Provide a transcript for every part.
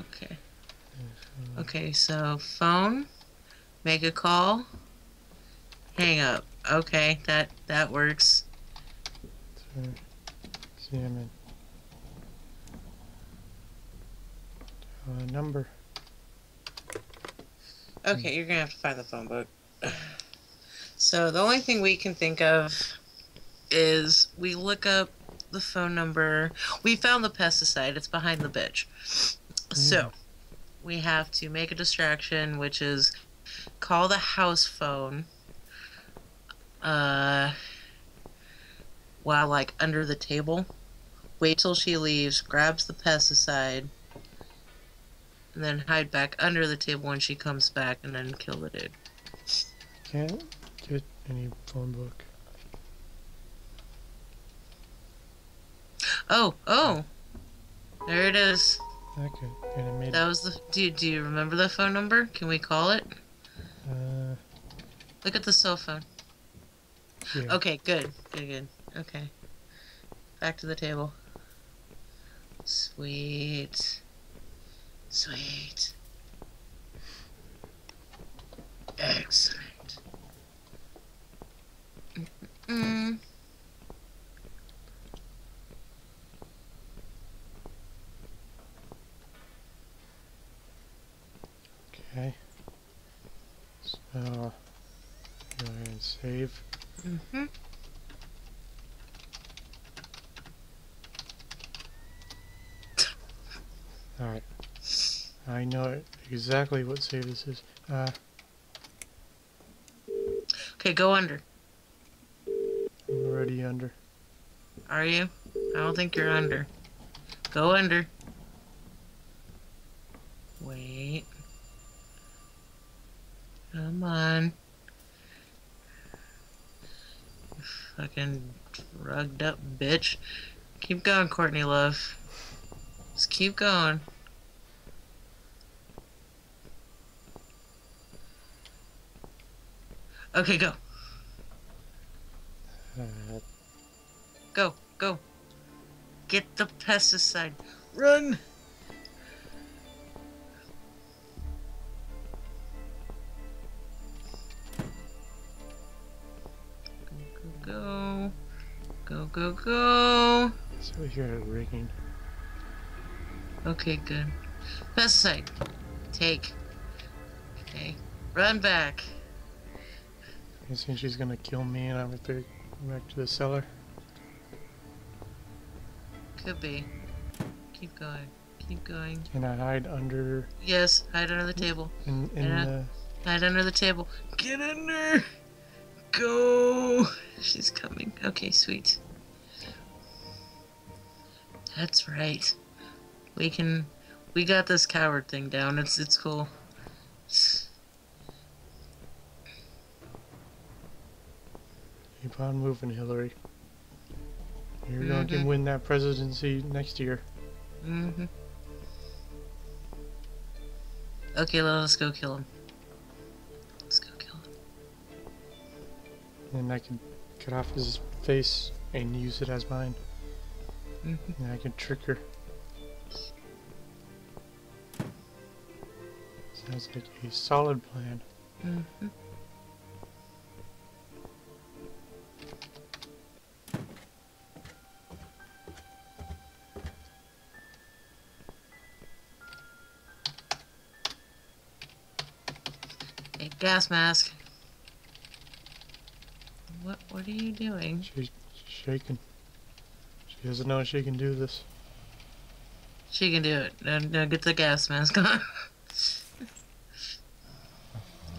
Okay. Okay, so phone, make a call, hang up. Okay, that that works. Uh, number. Okay, you're gonna have to find the phone book. So the only thing we can think of is we look up the phone number. We found the pesticide. It's behind the bitch. So we have to make a distraction, which is call the house phone. Uh, while like under the table. Wait till she leaves, grabs the pesticide, and then hide back under the table when she comes back, and then kill the dude. Can't get any phone book. Oh, oh, there it is. Okay, and it made. That was the. Do you, do you remember the phone number? Can we call it? Uh, Look at the cell phone. yeah. Okay, good, good, good. Okay, back to the table. Sweet, sweet, excellent. Mm. Okay. So, go ahead and save. Mm-hmm. Alright. I know exactly what save this is. Uh, Okay, go under. I'm already under. Are you? I don't think you're under. Go under. Wait. Come on. You fucking drugged up bitch. Keep going, Courtney Love. Just keep going. Okay, go. Uh, Go, go. Get the pesticide. Run! Go, go, go. Go, go, go. so we hear it rigging. Okay, good. Pesticide. Take. Okay. Run back. You think she's gonna kill me and I'm gonna go back to the cellar? Could be. Keep going. Keep going. Can I hide under Yes, hide under the mm-hmm. table. in in the Hide under the table. Get under! Go! She's coming. Okay, sweet. That's right. We can. We got this coward thing down. It's it's cool. Keep on moving, Hillary. You're going to win that presidency next year. hmm Okay, let us go kill him. Let's go kill him. And I can cut off his face and use it as mine. Mhm. And I can trick her. Sounds like a solid plan. hmm gas mask. What what are you doing? She's shaking. She doesn't know she can do this. She can do it. No, no, get the gas mask on.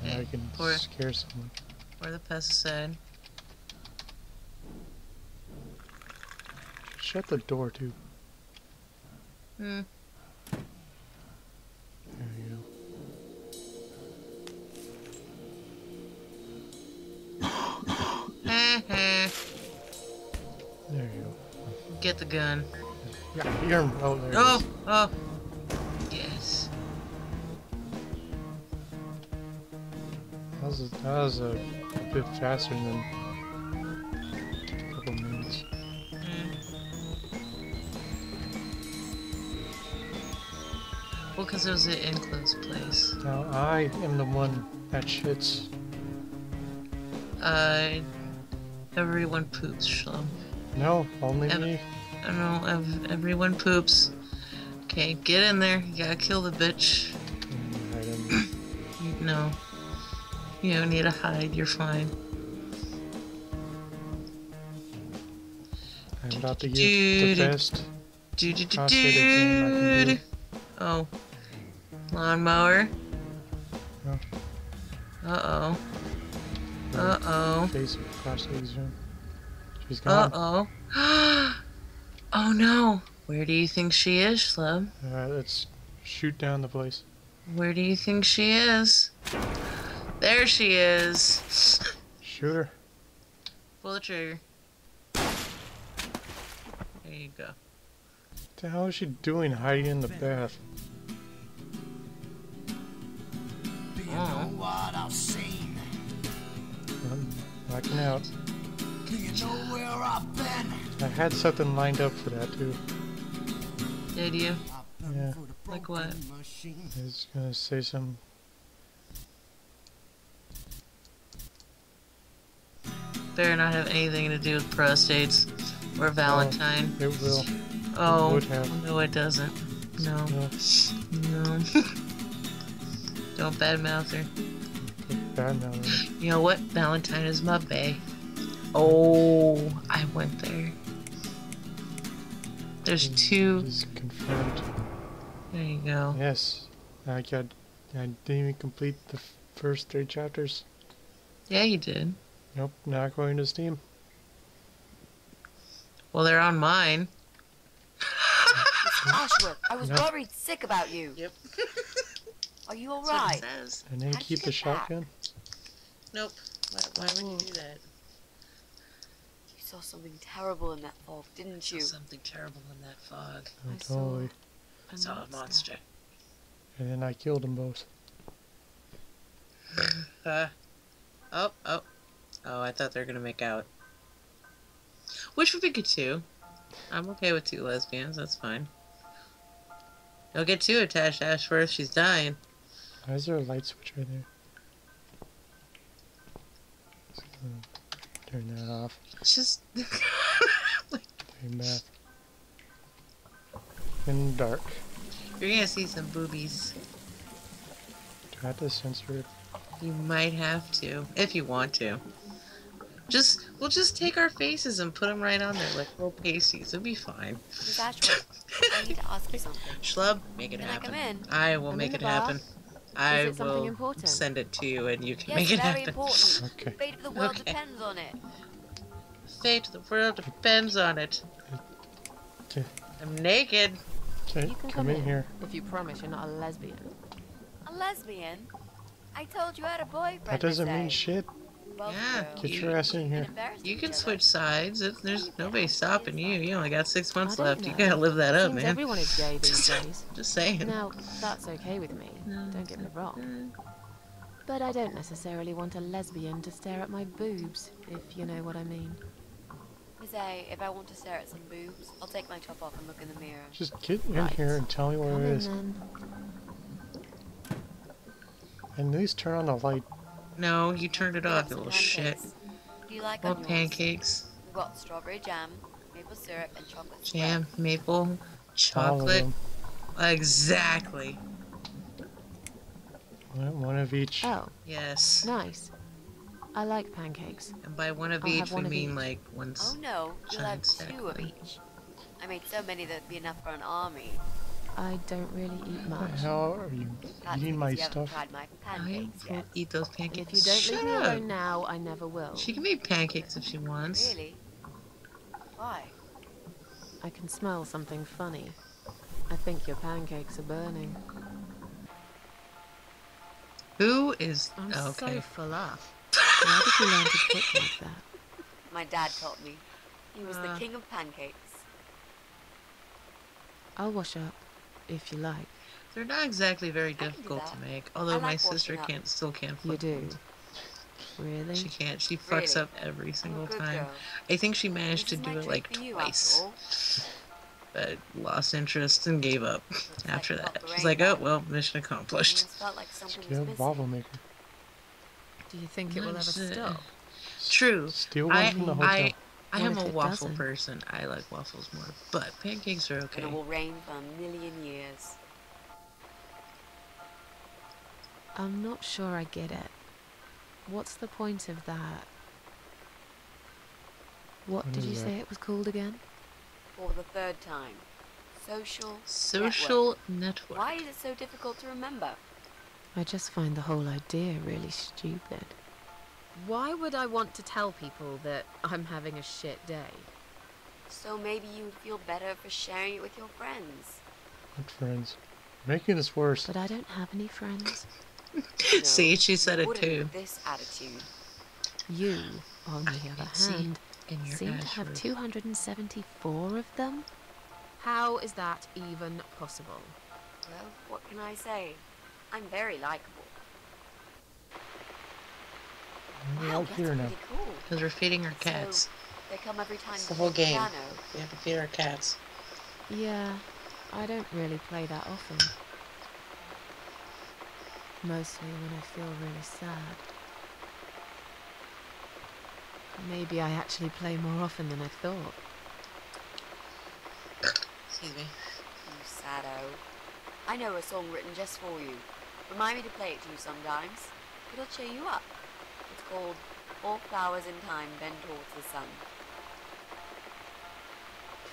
I can pour- scare someone. or the pesticide. Shut the door too. Hmm. Get the gun. Yeah, him. Oh, there Oh, oh. Yes. That was, a, that was a bit faster than a couple minutes. Mm. Well, because it was an enclosed place. Now I am the one that shits. Uh, everyone poops, Shlum. No, only me. I don't know, ev- everyone poops. Okay, get in there. You gotta kill the bitch. Mm, I You don't need to hide. You're fine. I'm about to get Dude. the best. Do. Oh, lawnmower. Oh. Uh oh. Uh oh. Face of prostate zoom. She's Uh oh. oh no. Where do you think she is, Shlub? Alright, let's shoot down the place. Where do you think she is? There she is. Shoot her. Pull the trigger. There you go. What the hell is she doing hiding in the bath? Do you Oh. know what I've seen? I'm knocking out. Do you know where I've been? I had something lined up for that too. Did you? Yeah. Like what? I was gonna say some. Better not have anything to do with prostates or Valentine. It will. Oh, would have. no, it doesn't. No, Uh, no. Don't badmouth her. put bad mouth on it. You know what? Valentine is my bae. Oh, I went there. There's two. Is confirmed. There you go. Yes. I got. I didn't even complete the first three chapters. Yeah, you did. Nope, not going to Steam. Well, they're on mine. Ashworth, I was No. worried sick about you. Yep. Are you alright? it says. I didn't keep the get back? shotgun. Nope. Why, why would you do that? You saw something terrible in that fog, didn't you? Something terrible in that fog. Oh, I saw totally. I saw a monster. And then I killed them both. Uh, oh, oh. Oh, I thought they were gonna make out. Which would be good too. I'm okay with two lesbians, that's fine. Don't get too attached, Ashworth. She's dying. Why is there a light switch right there? Just gonna Turn that off. It's just. Turn back. In the dark. You're gonna see some boobies. Do I have to censor it? You might have to, if you want to. Just, we'll just take our faces and put them right on there like little pasties. It'll be fine. Miss Ashworth, I need to ask you something. Shlub, make it Can I happen. come in? I will I'm make in it the happen. Bath. I it something will important? send it to you and you can Yes, make it very happen. important. Okay. The fate of the world Okay. depends on it. Fate of the world depends on it. Okay. I'm naked. Okay, You can come come in in. here. If you promise you're not a lesbian. A lesbian? I told you I had a boyfriend. That doesn't to mean shit. Well, Yeah. Get You- your ass in here. You can switch sides. It, there's nobody stopping you. You only got six months I don't left. You gotta live that up, man. everyone is gay these Just- days. Just saying. Now, that's okay with me. No. Don't get me wrong. But I don't necessarily want a lesbian to stare at my boobs, if you know what I mean. Miss A, if I want to stare at some boobs, I'll take my top off and look in the mirror. Just get in Right. here and tell me where Come it in then. And at least turn on the light. No, you turned it We off, you some little shit. pancakes. Do you like More pancakes. We've got strawberry jam, maple syrup, and chocolate spread. Jam, maple, chocolate. Exactly. One one of each. Oh, Yes. nice. I like pancakes. And by one of I'll each, have we of mean each. like once. Oh no, you'll have two of each. I made so many that'd be enough for an army. I don't really eat What the much. hell are you That's eating my you stuff? tried my I pancakes will yet. eat those pancakes. If you don't Shut leave me up. alone now, I never will. She can make pancakes if she wants. Really? Why? I can smell something funny. I think your pancakes are burning. Who is I'm oh, so okay? full up. Why did you learn to cook like that? My dad taught me. He was the Uh. king of pancakes. I'll wash up, if you like. They're not exactly very difficult to make. Although my sister can't, still can't. You do. them. Really? She can't. She fucks Really? up every single time. girl. I think she managed This to do it like for you, twice. but lost interest and gave up Looks after like that. She's like, oh, well, mission accomplished. almost like something Get a missing. waffle maker. Do you think it will ever Nice, stop? True. Steal one I, from the hotel. I, I am a waffle doesn't? person. I like waffles more, but pancakes are okay. And it will rain for a million years. I'm not sure I get it. What's the point of that? What What did you that? say it was called again? For the third time. Social. Social network. Why is it so difficult to remember? I just find the whole idea really stupid. Why would I want to tell people that I'm having a shit day? So maybe you'd feel better for sharing it with your friends. What friends? Making this worse. But I don't have any friends. See, she said it too. with this attitude. You, on the I other hand, In your seem to have Ashworth. 274 of them? How is that even possible? Well, what can I say? I'm very likable. We're Wow, out that's here now. pretty cool. Because we're feeding our So, cats. They come every time It's the whole game. piano. We have to feed our cats. Yeah, I don't really play that often. Mostly when I feel really sad. Maybe I actually play more often than I thought. Excuse me. You sado. I know a song written just for you. Remind me to play it to you sometimes. It'll cheer you up. It's All Flowers in Time Bend Towards the Sun.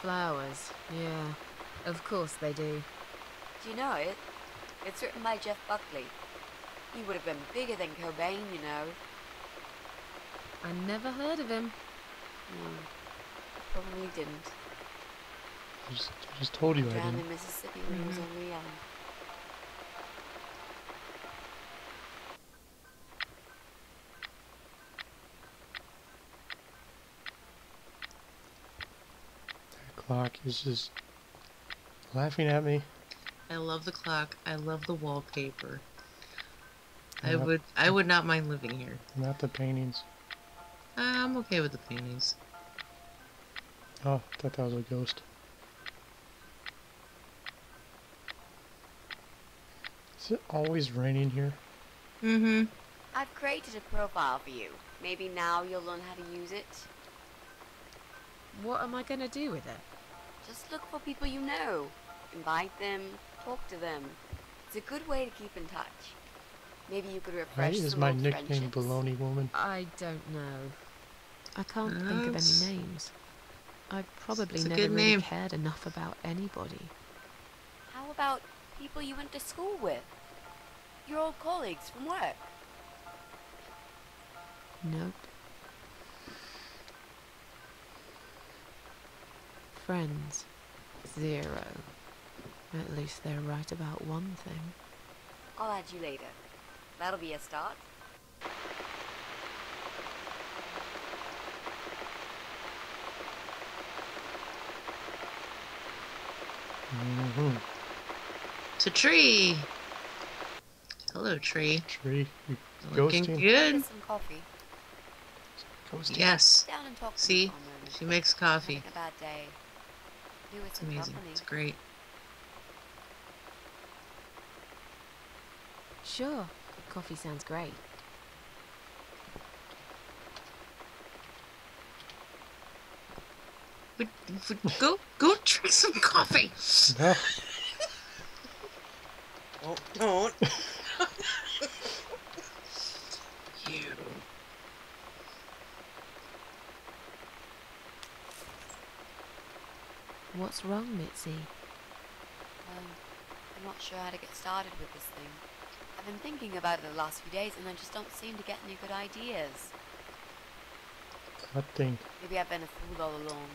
Flowers, yeah. Of course they do. Do you know it? It's written by Jeff Buckley. He would have been bigger than Cobain, you know. I never heard of him. Hmm. Probably didn't. I just, I just told you I Drowned didn't. in Mississippi when he was only young. Clock is just laughing at me. I love the clock. I love the wallpaper. I would I would not mind living here. Not the paintings. I'm okay with the paintings. Oh, I thought that was a ghost. Is it always raining here? Mm-hmm. I've created a profile for you. Maybe now you'll learn how to use it. What am I going to do with it? Just look for people you know. Invite them, talk to them. It's a good way to keep in touch. Maybe you could Why refresh is some my old nickname friendships. Baloney Woman? I don't know. I can't think of any names. I probably never really name. cared enough about anybody. How about people you went to school with? Your old colleagues from work? Nope. Friends. Zero. At least they're right about one thing. I'll add you later. That'll be a start. Mm-hmm. It's a tree. Hello, tree. Tree. You Looking Ghosting? good. Some coffee. ghosting. Yes. Down and talk See? me for a moment. She makes coffee. a bad day. Do with It's amazing. company. It's great. Sure, coffee sounds great. But, but go go drink some coffee. No. Oh, don't. you. What's wrong, Mitzi? Um, I'm not sure how to get started with this thing. I've been thinking about it the last few days and I just don't seem to get any good ideas. I think. Maybe I've been a fool all along,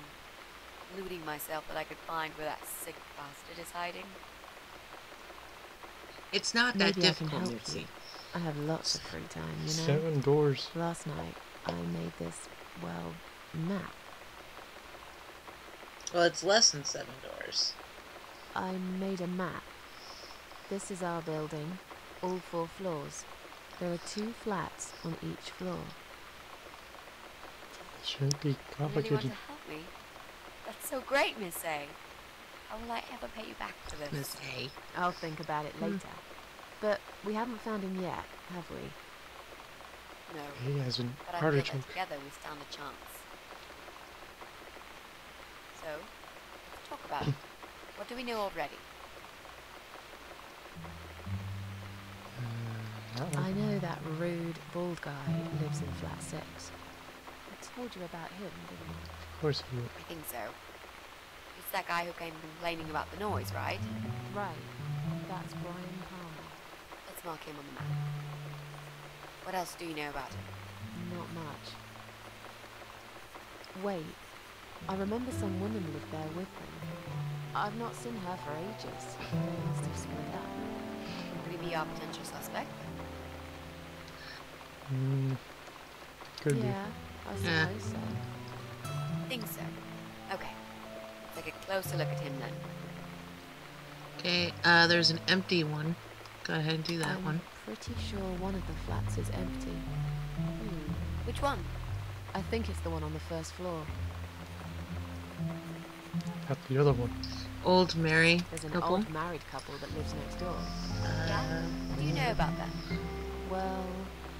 deluding myself that I could find where that sick bastard is hiding. It's not that Maybe I can difficult, help Mitzi. I have lots of free time, you know. Seven doors. Last night, I made this, well, map. Well, it's less than seven doors. I made a map. This is our building, all four floors. There are two flats on each floor. Shouldn't be You really want to help me? That's so great, Miss A. How will I ever pay you back for this? Miss A. I'll think about it Hmm. later. But we haven't found him yet, have we? No. He has an But I feel artichoke. that together we stand a chance. So, let's talk about it. What do we know already? Uh. I know that rude, bald guy lives in flat six. I told you about him, didn't I? Of course he would. I think so. It's that guy who came complaining about the noise, right? Right. That's Brian Palmer. Let's mark him on the map. What else do you know about him? Not much. Wait. I remember some woman lived there with him. I've not seen her for ages. They must have split up. Could he be our potential suspect? Mm, could yeah, I Yeah. suppose so. I think so. Okay. Let's take a closer look at him then. Okay, uh, there's an empty one. Go ahead and do that I'm one. pretty sure one of the flats is empty. Hmm. Which one? I think it's the one on the first floor. Be. Not the other one. Old Mary There's an couple. old married couple that lives next door. Yeah? Uh, What do you know about them? Well,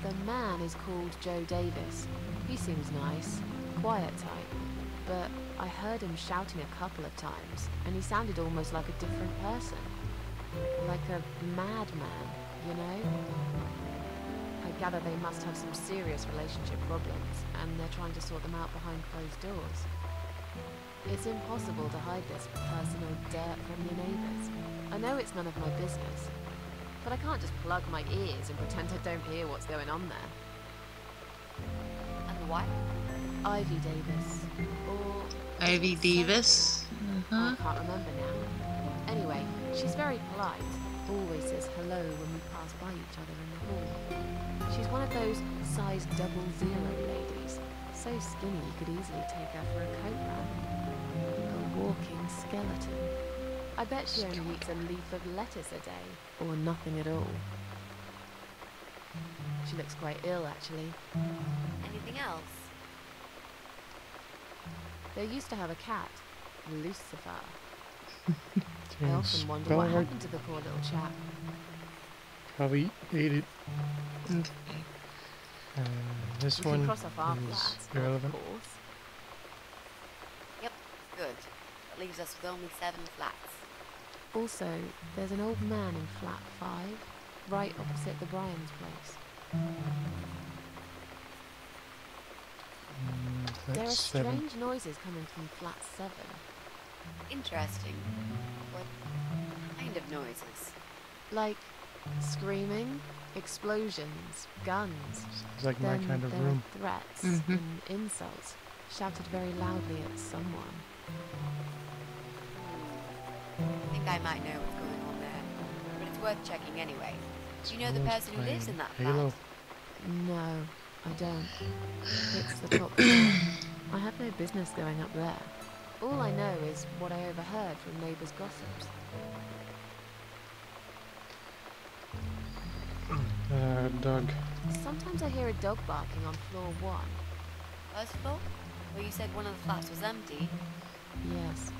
the man is called Joe Davis. He seems nice, quiet type. But I heard him shouting a couple of times, and he sounded almost like a different person. Like a madman, you know? I gather they must have some serious relationship problems, and they're trying to sort them out behind closed doors. It's impossible to hide this personal dirt from your neighbours. I know it's none of my business, but I can't just plug my ears and pretend I don't hear what's going on there. And the wife? Ivy Davis. Or. Ivy Davis. I Uh-huh. I can't remember now. Anyway, she's very polite. Always says hello when we pass by each other in the hall. She's one of those size double zero ladies. So skinny you could easily take her for a coat rack. A walking skeleton. I bet she only eats a leaf of lettuce a day, or nothing at all. She looks quite ill, actually. Anything else? They used to have a cat, Lucifer. I often wonder spell what happened to the poor little chap. Probably ate it. Okay. Uh, this We can one cross off our is flats, irrelevant. of course. Good. That leaves us with only seven flats. Also, there's an old man in flat five, right opposite the Brian's place. Mm, there are that's seven. strange noises coming from flat seven. Interesting. What kind of noises? Like screaming, explosions, guns. Sounds like my then kind of there room. are threats Mhm. and insults, shouted very loudly at someone. I think I might know what's going on there. But it's worth checking anyway. Do you know the person who lives in playing that Halo. flat? No, I don't. It's the top floor. I have no business going up there. All I know is what I overheard from neighbours' gossips. Uh, dog. Sometimes I hear a dog barking on floor one. First floor? Well, you said one of the flats was empty. Yes,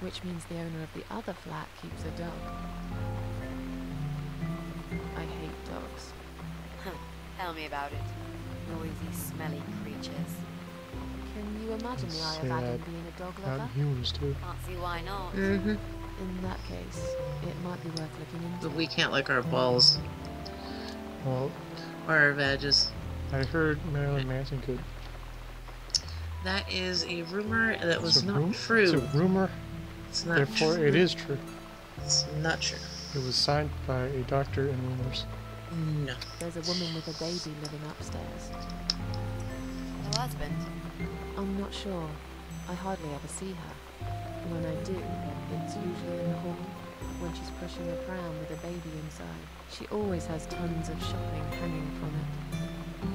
which means the owner of the other flat keeps a dog. I hate dogs. Tell me about it. Noisy, smelly creatures. Can you imagine the Eye of Adam being a dog About lover? humans too. Can't see why not. Mm-hmm. In that case, it might be worth looking into. But we can't lick our balls Well, or our vages. I heard Marilyn Manson could. That is a rumor that was not rum- true. It's a rumor. It's not Therefore, true. it is true. It's not true. It was signed by a doctor in rumors. No. There's a woman with a baby living upstairs. No husband. I'm not sure. I hardly ever see her. When I do, it's usually in the hall, when she's pushing a pram with a baby inside. She always has tons of shopping hanging from it.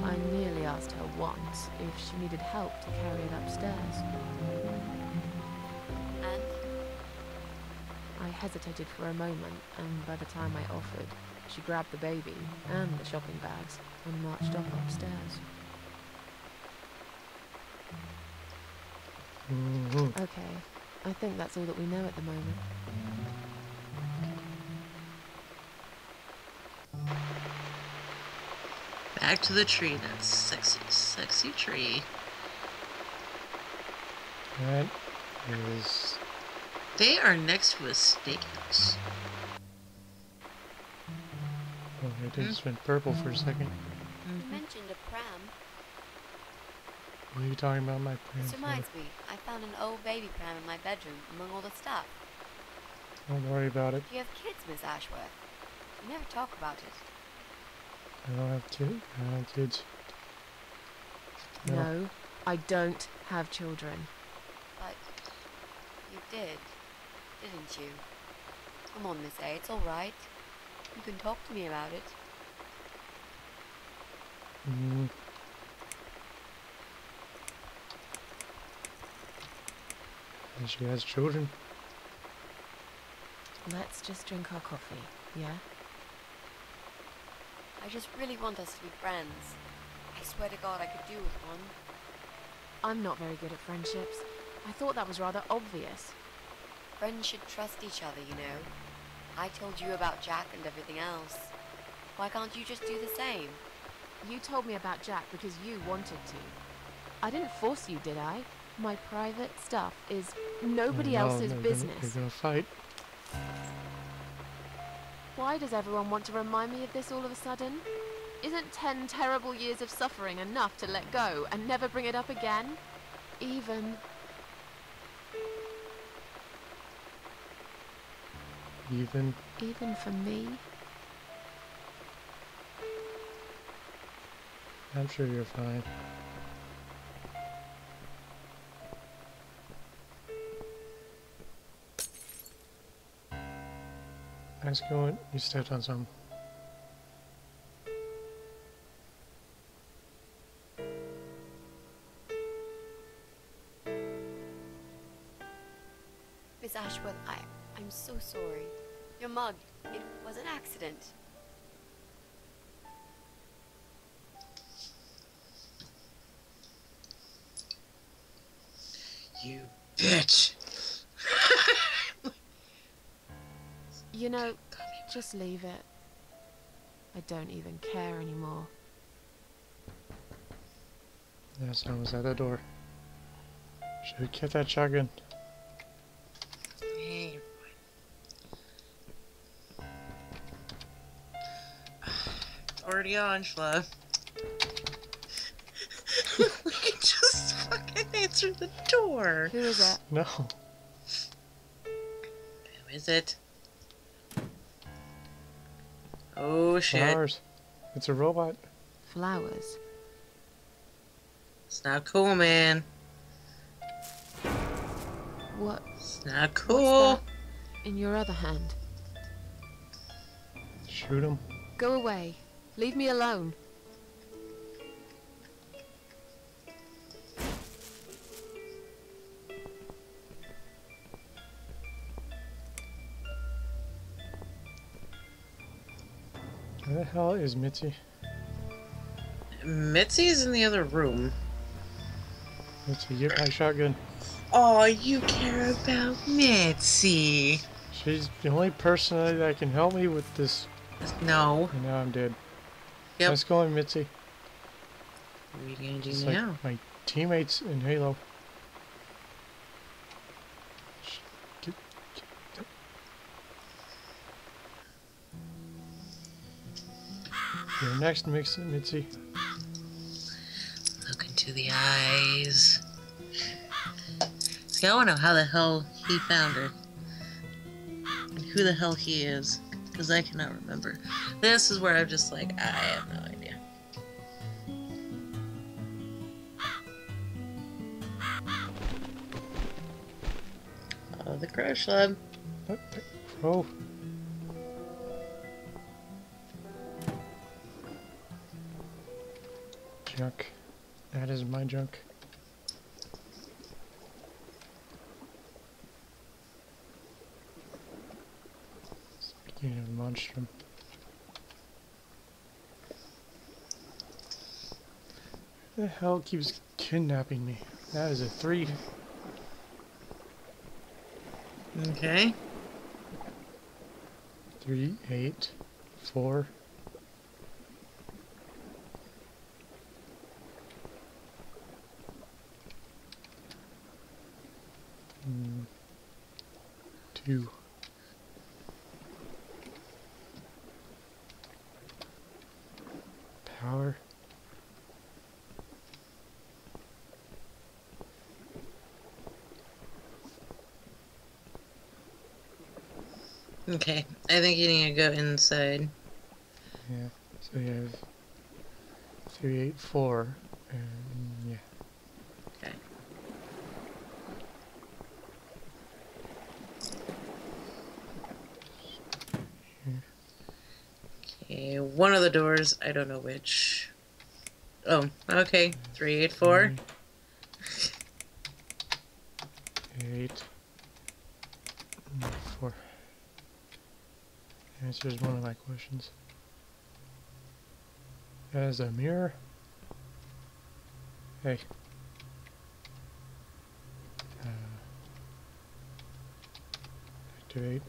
I nearly asked her once if she needed help to carry it upstairs. And? I hesitated for a moment, and by the time I offered, she grabbed the baby and the shopping bags and marched off upstairs. hmm Okay, I think that's all that we know at the moment. Back to the tree. That sexy, sexy tree. That is. They are next to a steakhouse. Oh, it just went purple for a second. Hmm? You mentioned a pram. What are you talking about, my pram? This for? reminds me, I found an old baby pram in my bedroom among all the stuff. Don't worry about it. You have kids, Miss Ashworth? You never talk about it. I don't have kids. I don't have kids. No. No, I don't have children. But you did, didn't you? Come on, Miss A, it's all right. You can talk to me about it. Mm. And she has children. Let's just drink our coffee, yeah? I just really want us to be friends. I swear to God I could do with one. I'm not very good at friendships. I thought that was rather obvious. Friends should trust each other, you know. I told you about Jack and everything else. Why can't you just do the same? You told me about Jack because you wanted to. I didn't force you, did I? My private stuff is nobody Oh, no, else's they're business. Gonna, they're gonna fight. Why does everyone want to remind me of this all of a sudden? Isn't ten terrible years of suffering enough to let go and never bring it up again? Even Even. even for me? I'm sure you're fine. You stepped on some. Just leave it. I don't even care anymore. Yeah, someone's at the door. Should have kept that shotgun. Hey, Already on, Schla. we can just fucking answer the door. Who is that? No. Who is it? Oh shit. Flowers. It's a robot. Flowers. It's not cool, man. What It's not cool. in your other hand? Shoot him. Go away. Leave me alone. The hell is Mitzi? Mitzi's in the other room. Mitzi, get my shotgun. Oh, you care about Mitzi. She's the only person that can help me with this. No. And now I'm dead. Yep. Let's go Mitzi. What are you gonna do Just now? like my teammates in Halo. You're next, Mix Mitzi. Look into the eyes. See, I wanna know how the hell he found her. And who the hell he is. Because I cannot remember. This is where I'm just like, I have no idea. Oh, the crush lab. Oh, oh. Junk. That is my junk. Speaking of monstrum. The hell keeps kidnapping me? That is a three. Okay. Three, eight, four. Mm, Two. Power. Okay. I think you need to go inside. Yeah. So you have three, eight, four, and yeah. Okay. Okay, one of the doors, I don't know which. Oh, okay. Three, eight, four. Eight. mm, Four. Answers one of my questions. As a mirror. Hey. Uh, activate.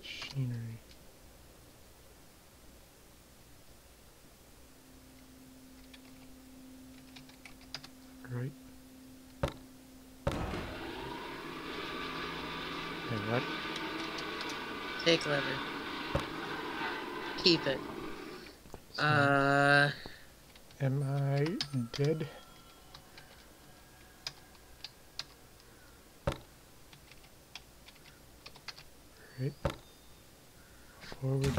Machinery. Right. Hey, what? Take lever. Keep it. So, Uh, am I dead? Right. Forward.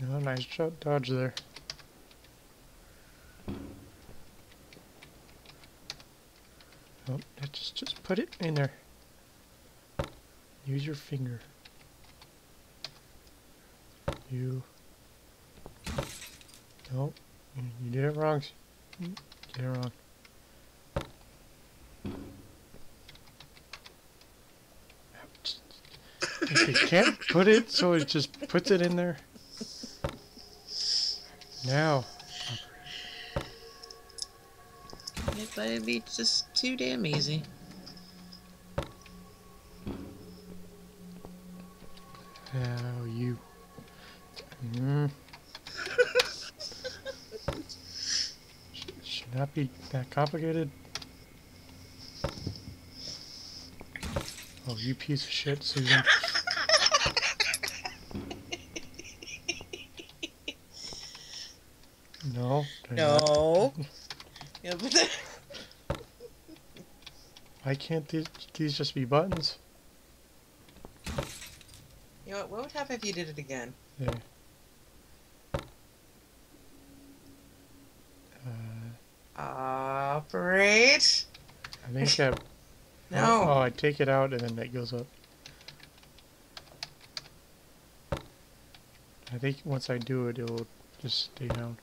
No, nice shot dodge there. Oh, just just put it in there. Use your finger. You. Nope. You did it wrong. Did it wrong. If you can't put it so it just puts it in there. Now. it might be just too damn easy. Be that complicated. Oh, you piece of shit, Susan. No. No. yeah, Why can't these, these just be buttons? you know what? What would happen if you did it again? There. Operate. I think that. No. Oh, I take it out and then that goes up. I think once I do it, it'll just stay down.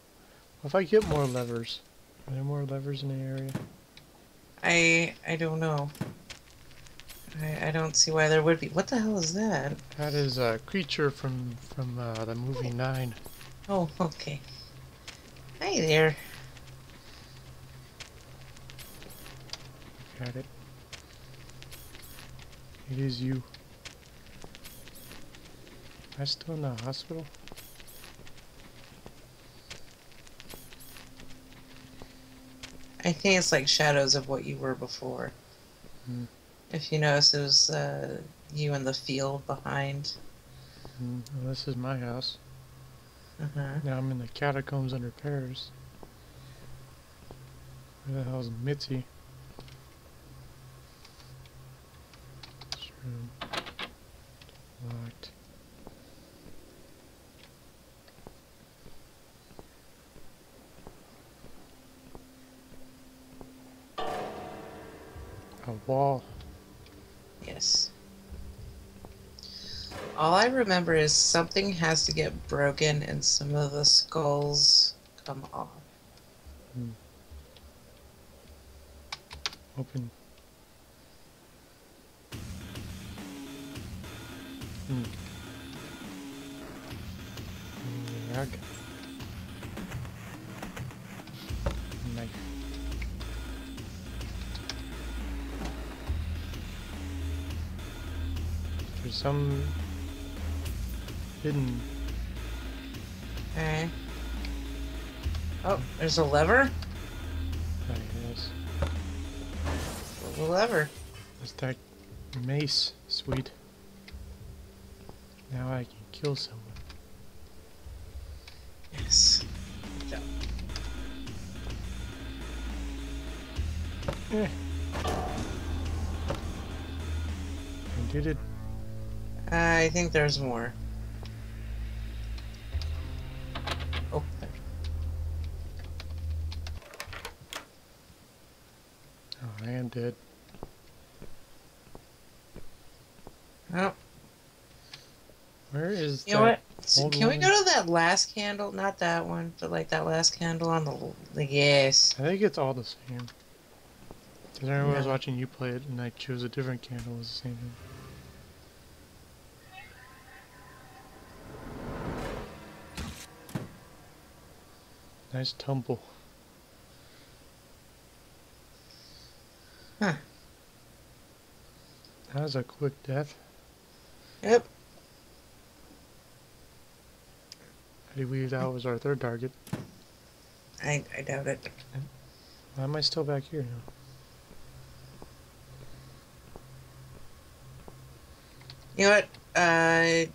If I get more levers, are there more levers in the area? I I don't know. I, I don't see why there would be. What the hell is that? That is a creature from from uh, the movie Nine. Oh, okay. Hi there. Got it. It is you. Am I still in the hospital? I think it's like shadows of what you were before. Hmm. If you notice, it was uh, you in the field behind. Mm, well, this is my house. Uh-huh. Now I'm in the catacombs under Paris. Where the hell's Mitzi? A wall. Yes. All I remember is something has to get broken and some of the skulls come off. Hmm. Open. There's a lever? I guess. A lever. That's that mace. Sweet. Now I can kill someone. Yes. Good job. Eh. I did it. I think there's more. Oh, there. Oh, I am dead. Oh, Where is you know that? what? So old can we woman? go to that last candle? Not that one, but like that last candle on the. the yes. I think it's all the same. Because I remember I was watching you play it and I chose a different candle. It was the same thing. Nice tumble. Huh. That was a quick death. Yep. Believe that was our third target. I, I doubt it. Why am I still back here now? You know what? Uh.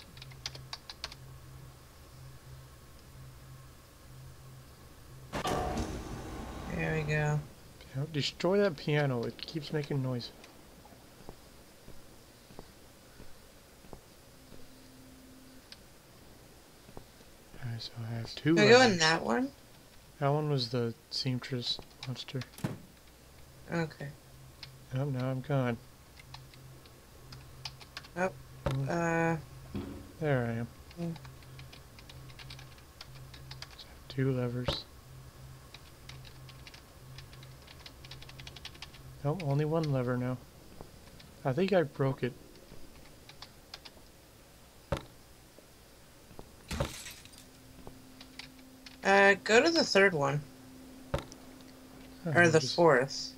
There we go. Destroy that piano. It keeps making noise. Alright, so I have two. We go in that one? That one was the seamstress monster. Okay. Oh, now I'm gone. Oh, Uh. There I am. Mm. So I have two levers. Nope, only one lever now. I think I broke it. Uh, go to the third one. Oh, Or the just- fourth.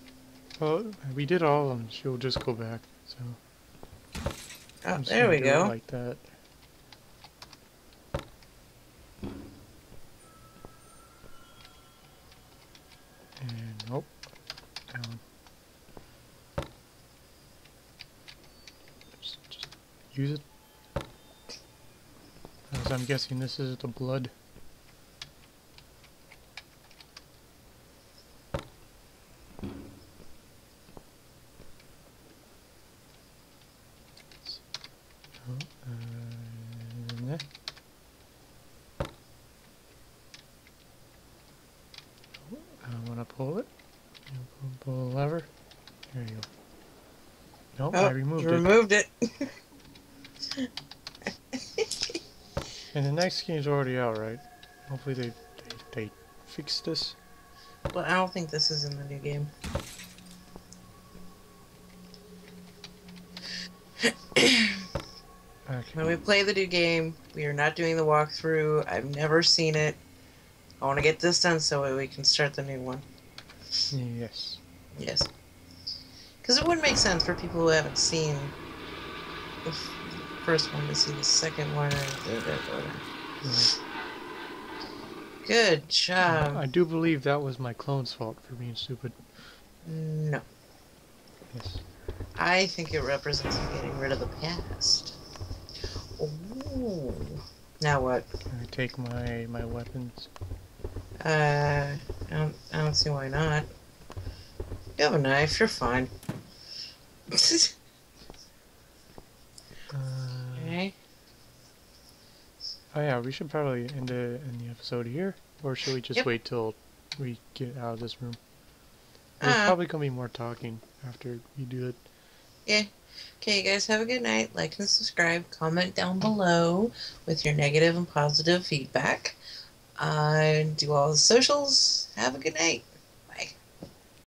Well, we did all of them. She'll just go back. So Oh, there we go. Like that. And nope. Down. Just, just use it. As I'm guessing this is the blood. Oh, uh, nah. Oh, I want to pull it. You Pull, pull the lever. There you go. Nope, Oh, I removed you it. removed it. And the next game's already out, right? Hopefully they they, they fix this. But I don't think this is in the new game. Okay. When we play the new game, we are not doing the walkthrough. I've never seen it. I want to get this done so we can start the new one. Yes. Yes. Because it wouldn't make sense for people who haven't seen the first one to see the second one. Or Yeah. Good job. I do believe that was my clone's fault for being stupid. No. Yes. I think it represents getting rid of the past. Ooh. Now what? I take my my weapons. Uh, I don't, I don't see why not. You have a knife, you're fine. Uh, okay. Oh yeah, we should probably end the end the episode here, or should we just Yep. wait till we get out of this room? There's Uh, probably gonna be more talking after we do it. Yeah. Okay, you guys have a good night. Like and subscribe. Comment down below with your negative and positive feedback. Uh, do all the socials. Have a good night.